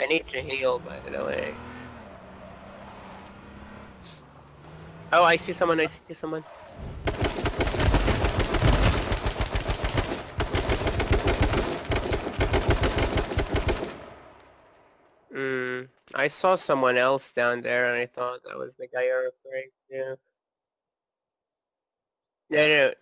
I need to heal, by the way. Oh, I see someone, I see someone. Hmm, I saw someone else down there and I thought that was the guy you're referring to. No, no,